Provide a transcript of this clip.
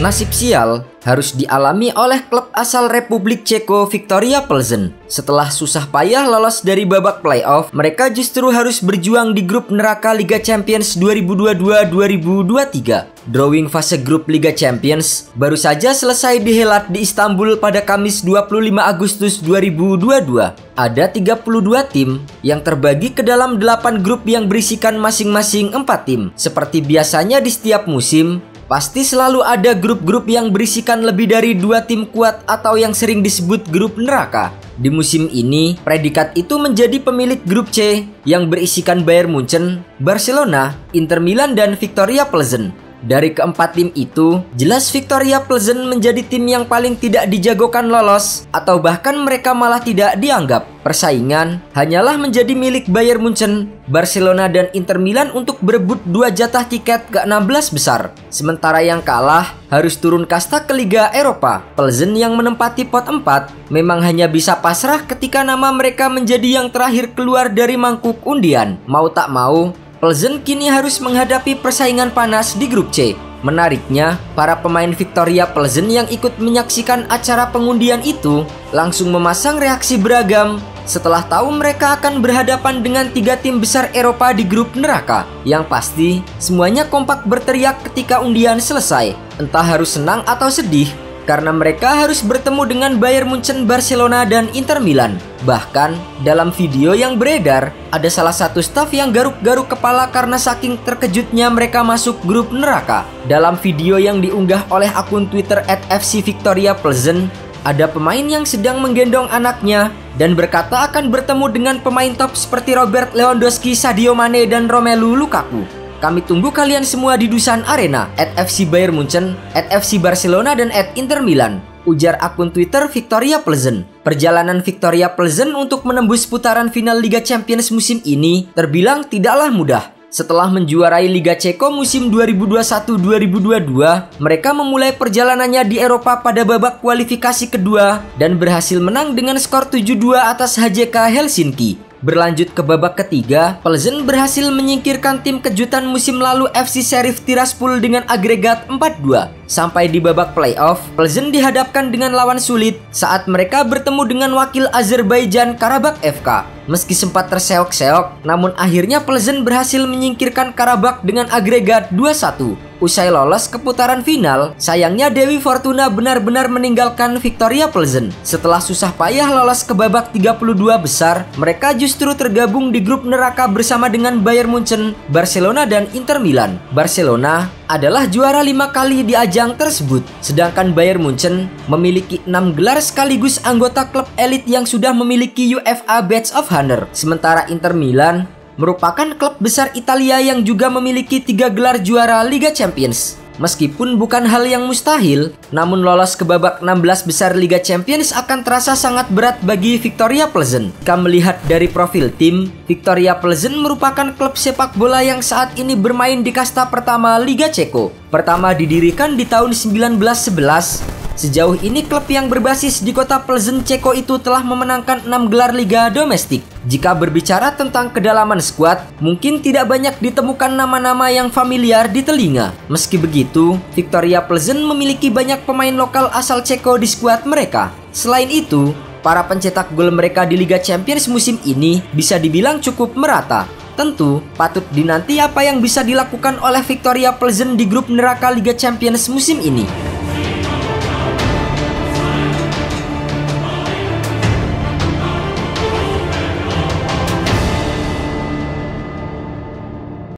Nasib sial harus dialami oleh klub asal Republik Ceko Victoria Plzen. Setelah susah payah lolos dari babak playoff, mereka justru harus berjuang di grup neraka Liga Champions 2022-2023. Drawing fase grup Liga Champions baru saja selesai dihelat di Istanbul pada Kamis 25 Agustus 2022. Ada 32 tim yang terbagi ke dalam 8 grup yang berisikan masing-masing 4 tim. Seperti biasanya di setiap musim, Pasti selalu ada grup-grup yang berisikan lebih dari dua tim kuat atau yang sering disebut grup neraka. Di musim ini, predikat itu menjadi pemilik grup C yang berisikan Bayern Munchen, Barcelona, Inter Milan, dan Victoria Pleasant. Dari keempat tim itu, jelas Victoria Pleasant menjadi tim yang paling tidak dijagokan lolos atau bahkan mereka malah tidak dianggap. Persaingan hanyalah menjadi milik Bayern Munchen, Barcelona dan Inter Milan untuk berebut dua jatah tiket ke-16 besar. Sementara yang kalah harus turun kasta ke Liga Eropa. Pleasant yang menempati pot 4 memang hanya bisa pasrah ketika nama mereka menjadi yang terakhir keluar dari mangkuk undian. Mau tak mau, Pleasant kini harus menghadapi persaingan panas di grup C. Menariknya, para pemain Victoria Pleasant yang ikut menyaksikan acara pengundian itu langsung memasang reaksi beragam setelah tahu mereka akan berhadapan dengan tiga tim besar Eropa di grup neraka. Yang pasti, semuanya kompak berteriak ketika undian selesai. Entah harus senang atau sedih, karena mereka harus bertemu dengan Bayern Munchen, Barcelona, dan Inter Milan. Bahkan, dalam video yang beredar, ada salah satu staf yang garuk-garuk kepala karena saking terkejutnya mereka masuk grup neraka. Dalam video yang diunggah oleh akun Twitter at FC Victoria Pleasant, ada pemain yang sedang menggendong anaknya dan berkata akan bertemu dengan pemain top seperti Robert Lewandowski, Sadio Mane, dan Romelu Lukaku. Kami tunggu kalian semua di Dusan Arena, at FC Bayern Munchen, at FC Barcelona, dan at Inter Milan. Ujar akun Twitter Victoria Pleasant. Perjalanan Victoria Pleasant untuk menembus putaran final Liga Champions musim ini terbilang tidaklah mudah. Setelah menjuarai Liga Ceko musim 2021-2022, mereka memulai perjalanannya di Eropa pada babak kualifikasi kedua dan berhasil menang dengan skor 7-2 atas HJK Helsinki. Berlanjut ke babak ketiga, Pleasant berhasil menyingkirkan tim kejutan musim lalu FC Sheriff Tiraspol dengan agregat 4-2. Sampai di babak playoff, Pleasant dihadapkan dengan lawan sulit saat mereka bertemu dengan wakil Azerbaijan Karabakh FK. Meski sempat terseok-seok, namun akhirnya Pleasant berhasil menyingkirkan Karabakh dengan agregat 2-1. Usai lolos ke putaran final, sayangnya Dewi Fortuna benar-benar meninggalkan Victoria Pleasant. Setelah susah payah lolos ke babak 32 besar, mereka justru tergabung di grup neraka bersama dengan Bayern Munchen, Barcelona dan Inter Milan. Barcelona adalah juara lima kali di ajang tersebut, sedangkan Bayern Munchen memiliki enam gelar sekaligus anggota klub elit yang sudah memiliki UEFA Badge of Honor. Sementara Inter Milan merupakan klub besar Italia yang juga memiliki tiga gelar juara Liga Champions. Meskipun bukan hal yang mustahil, namun lolos ke babak 16 besar Liga Champions akan terasa sangat berat bagi Victoria Pleasant. Jika melihat dari profil tim, Victoria Pleasant merupakan klub sepak bola yang saat ini bermain di kasta pertama Liga Ceko. Pertama didirikan di tahun 1911 Sejauh ini klub yang berbasis di kota Pleasant Ceko itu telah memenangkan 6 gelar liga domestik. Jika berbicara tentang kedalaman skuad, mungkin tidak banyak ditemukan nama-nama yang familiar di telinga. Meski begitu, Victoria Pleasant memiliki banyak pemain lokal asal Ceko di skuad mereka. Selain itu, para pencetak gol mereka di Liga Champions musim ini bisa dibilang cukup merata. Tentu, patut dinanti apa yang bisa dilakukan oleh Victoria Pleasant di grup neraka Liga Champions musim ini.